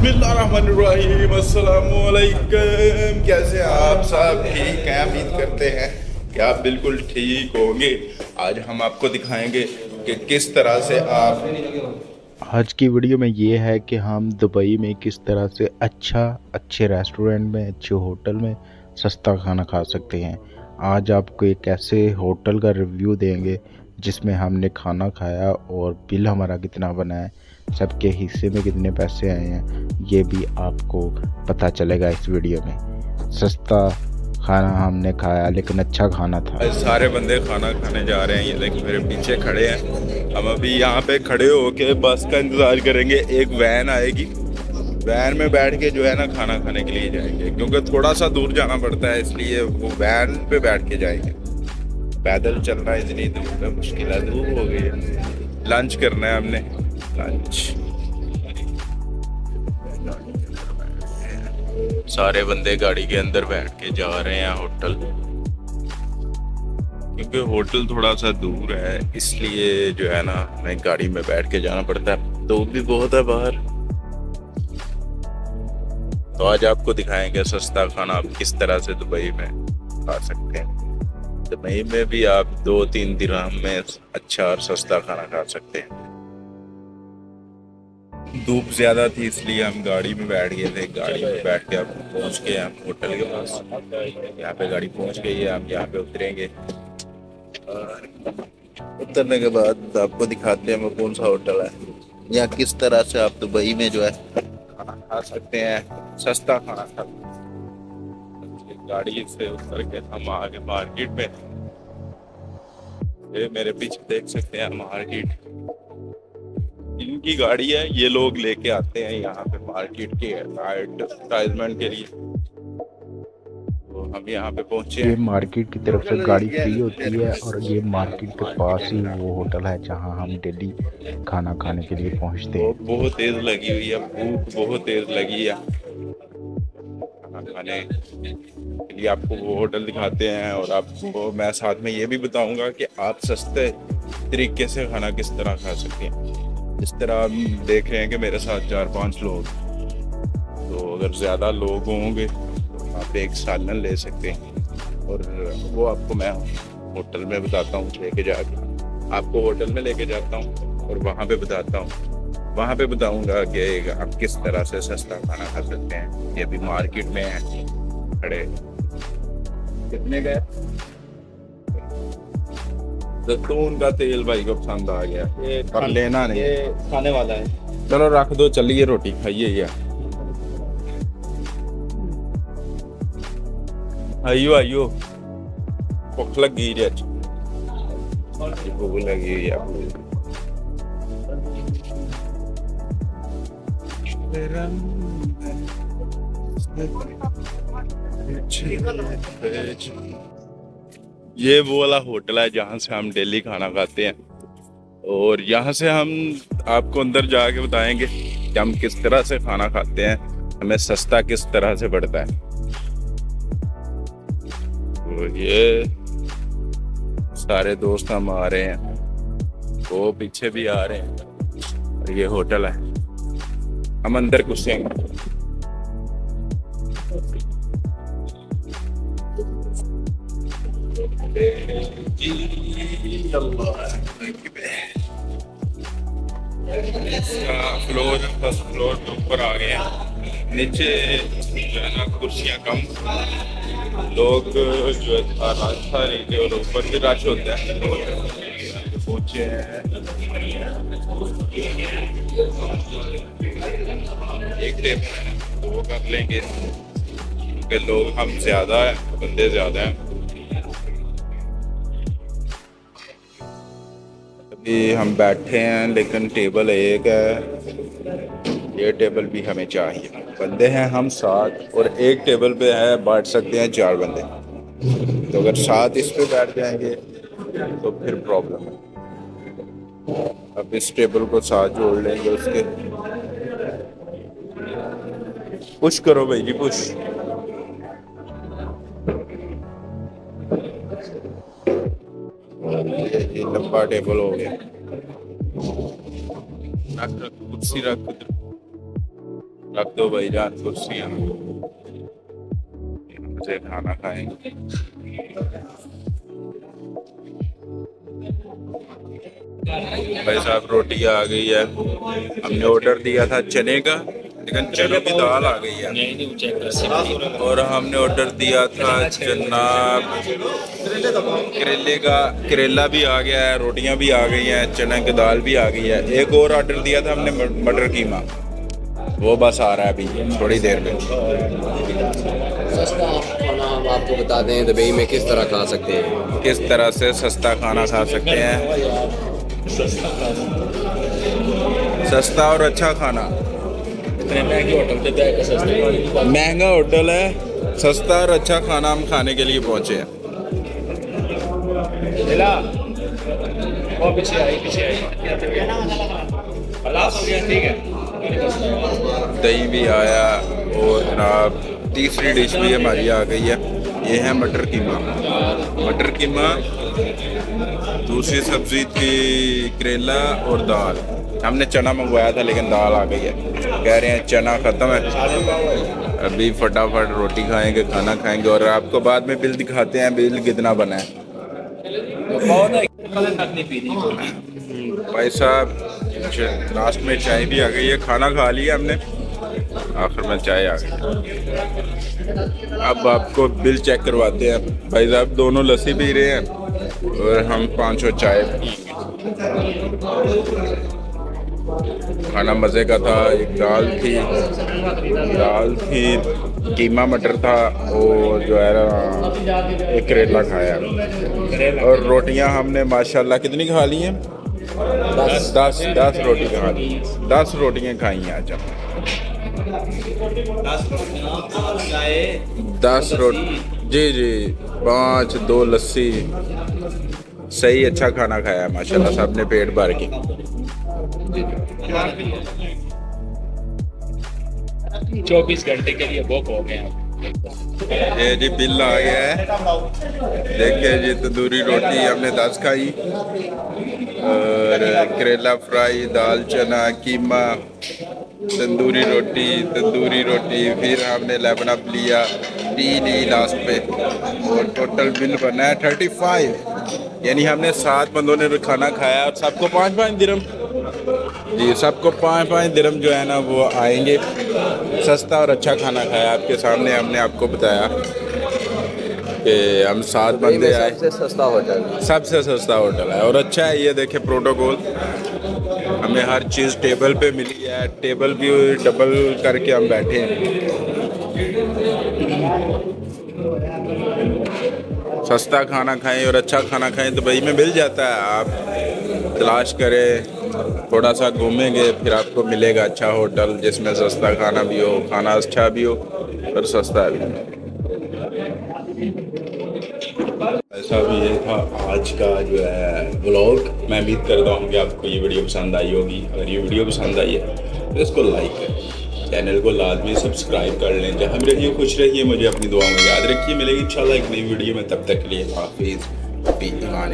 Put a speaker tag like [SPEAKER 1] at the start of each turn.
[SPEAKER 1] अस्सलामुअलैकुम कैसे आप सब? ठीक हैं? उम्मीद करते हैं कि आप बिल्कुल ठीक होंगे। आज हम आपको दिखाएँगे कि किस तरह से आप
[SPEAKER 2] आज की वीडियो में ये है कि हम दुबई में किस तरह से अच्छा अच्छे रेस्टोरेंट में, अच्छे होटल में सस्ता खाना खा सकते हैं। आज आपको एक ऐसे होटल का रिव्यू देंगे जिसमें हमने खाना खाया और बिल हमारा कितना बना है। सबके हिस्से में कितने पैसे आए हैं, ये भी आपको पता चलेगा इस वीडियो में। सस्ता खाना हमने खाया, लेकिन अच्छा खाना था।
[SPEAKER 1] सारे बंदे खाना खाने जा रहे हैं, ये देख मेरे पीछे खड़े हैं। हम अभी यहाँ पे खड़े होके बस का इंतज़ार करेंगे, एक वैन आएगी। वैन में बैठ के जो है ना खाना खाने के लिए जाएँगे, क्योंकि थोड़ा सा दूर जाना पड़ता है, इसलिए वो वैन पे बैठ के जाएँगे। पैदल चलना इतनी दूर में मुश्किल दूर हो गई है। लंच करना है हमने। सारे बंदे गाड़ी के अंदर बैठ के जा रहे हैं होटल। क्योंकि होटल थोड़ा सा दूर है, इसलिए जो है ना, हमें गाड़ी में बैठ के जाना पड़ता है। तो भी बहुत है बाहर। तो आज आपको दिखाएँगे सस्ता खाना आप किस तरह से दुबई में खा सकते हैं। दुबई में भी आप दो तीन दिन में अच्छा और सस्ता खाना खा सकते हैं। धूप ज़्यादा थी, इसलिए हम गाड़ी में बैठ गए थे। गाड़ी में बैठ के आप पहुँच गए हम होटल के पास। यहाँ पे गाड़ी पहुँच गई है हम यहाँ पे उतरेंगे। उतरने के बाद आपको दिखाते हैं वो कौन सा होटल है। या किस तरह से आप दुबई में जो है खाना खा सकते हैं, सस्ता खाना खा गाड़ी से उतर के हम आ गए मार्केट में ये मेरे पीछे देख सकते हैं मार्केट। इनकी गाड़ी है ये लोग लेके आते हैं यहाँ पे मार्केट के एडवर्टाइजमेंट के लिए। तो हम यहाँ पे पहुँचे
[SPEAKER 2] ये मार्केट की तरफ़ से गाड़ी फ्री होती है और ये मार्केट के पास ही वो होटल है जहाँ हम डेली खाना खाने के लिए पहुँचते हैं।
[SPEAKER 1] बहुत तेज लगी हुई है भूख बहुत तेज लगी है। खाना खाने के लिए आपको वो होटल दिखाते हैं और आपको मैं साथ में ये भी बताऊँगा कि आप सस्ते तरीके से खाना किस तरह खा सकते हैं। इस तरह हम देख रहे हैं कि मेरे साथ चार पाँच लोग। तो अगर ज़्यादा लोग होंगे तो आप एक सालन ले सकते हैं। और वो आपको मैं होटल में बताता हूँ, लेके जाकर आपको होटल में लेके जाता हूँ और वहाँ पे बताता हूँ। वहाँ पे बताऊँगा कि आप किस तरह से सस्ता खाना खा सकते हैं, ये भी मार्केट में है, खड़े कितने गए? जैतून का तेल भाई को पसंद आ गया।
[SPEAKER 3] ये
[SPEAKER 1] पर लेना नहीं।
[SPEAKER 3] ये खाने वाला है।
[SPEAKER 1] चलो रख दो चलिए रोटी खाइए यार आइयो आइयो। भुख लगी अज भूख लगी हुई है ये वो वाला होटल है जहाँ से हम डेली खाना खाते हैं। और यहाँ से हम आपको अंदर जाके बताएँगे कि हम किस तरह से खाना खाते हैं, हमें सस्ता किस तरह से पड़ता है। तो ये सारे दोस्त हम आ रहे हैं, वो पीछे भी आ रहे हैं। और ये होटल है। हम अंदर घुसेंगे। फ्लोर फ़र्स्ट फ्लोर के ऊपर आ गए हैं नीचे जो है ना कुर्सियाँ कम लोग जो है था रश था नीचे और ऊपर भी रश होता है। पहुँचे हैं। एक है, दो कर लेंगे। क्योंकि लोग हम ज़्यादा है बंदे ज़्यादा हैं। अभी हम बैठे हैं, लेकिन टेबल एक है। ये टेबल भी हमें चाहिए। बंदे हैं हम सात, और एक टेबल पे है, बैठ सकते हैं चार बंदे। तो अगर सात इस पे बैठ जाएँगे तो फिर प्रॉब्लम है। अब इस टेबल को साथ जोड़ लेंगे उसके। पुश करो भाई जी, पुश। लंबा टेबल हो गया। रख रख, कुर्सी रख रख दो भाईजान कुर्सियाँ। से खाना खाएँगे। भाई साहब, रोटी आ गई है। हमने ऑर्डर दिया था चने का। लेकिन चने की दाल आ गई है। और हमने ऑर्डर दिया था चना करेले का करेला भी आ गया है रोटियाँ भी आ गई हैं चने की दाल भी आ गई है। एक और ऑर्डर दिया था हमने मटर कीमा। वो बस आ रहा है अभी थोड़ी देर में।
[SPEAKER 3] सस्ता खाना हम आपको बता दें दुबई में किस तरह खा सकते हैं?
[SPEAKER 1] किस तरह से सस्ता खाना खा सकते हैं? सस्ता और अच्छा खाना।
[SPEAKER 4] इतने महँगे होटल पे जाएगा सस्ते
[SPEAKER 1] महँगा होटल है सस्ता और अच्छा खाना हम खाने के लिए पहुँचे
[SPEAKER 4] दिला वो पीछे आई पीछे आई। खलास गया ठीक है।
[SPEAKER 1] दही भी आया और जनाब तीसरी डिश भी हमारी आ गई है ये है मटर कीमा। मटर कीमा दूसरी सब्ज़ी थी करेला और दाल। हमने चना मंगवाया था, लेकिन दाल आ गई है। कह रहे हैं, चना ख़त्म है। अभी फटाफट रोटी खाएँगे, खाना खाएँगे, और आपको बाद में बिल दिखाते हैं, बिल कितना बना है। भाई साहब लास्ट में चाय भी आ गई है, खाना खा लिया हमने। आखिर में चाय आ गई। अब आपको बिल चेक करवाते हैं। भाई साहब, दोनों लस्सी पी रहे हैं, और हम पाँचों चाय खाना मज़े का था, एक दाल थी। दाल थी, कीमा मटर था और जो है ना, एक करेला खाया। और रोटियाँ हमने माशाल्लाह कितनी खा ली हैं? दस दस दस रोटी खा ली। दस रोटियाँ खाई हैं आज हम। दस रोटी, जी जी, पाँच, दो लस्सी। सही अच्छा खाना खाया माशाल्लाह सबने पेट भर के।
[SPEAKER 4] चौबीस घंटे के लिए बुक हो गए
[SPEAKER 1] ये जी बिल आ गया है। देखिए जी तंदूरी रोटी हमने दस खाई। और करेला फ्राई दाल चना कीमा तंदूरी रोटी तंदूरी रोटी फिर हमने लेमन अप लिया टी ली लास्ट पे। और टोटल बिल बना है थर्टी फाइव यानी हमने सात बंदों ने खाना खाया और सबको पाँच पाँच दिरम जी सबको पाँच पाँच दिरम जो है ना वो आएँगे। सस्ता और अच्छा खाना खाया आपके सामने हमने आपको बताया कि हम सात बंदे आए।
[SPEAKER 3] सबसे सस्ता होटल
[SPEAKER 1] सबसे सस्ता होटल है। और अच्छा है ये देखे प्रोटोकॉल। हमें हर चीज़ टेबल पे मिली है। टेबल भी डबल करके हम बैठे हैं। सस्ता खाना खाएँ और अच्छा खाना खाएँ दुबई में मिल जाता है। आप तलाश करें। थोड़ा सा घूमेंगे, फिर आपको मिलेगा अच्छा होटल जिसमें सस्ता खाना भी हो, खाना अच्छा भी हो और सस्ता भी हो। ऐसा भी ये था आज का जो है ब्लॉग मैं उम्मीद करता हूँ कि आपको ये वीडियो पसंद आई होगी। अगर ये वीडियो पसंद आई है तो इसको लाइक करें। चैनल को लाजमी सब्सक्राइब कर लें। जहाँ भी रहिए, खुश रहिए। मुझे अपनी दुआ में याद रखिए। मिलेगी इंशाल्लाह एक नई वीडियो में। तब तक के लिए हाफिज़ ईमान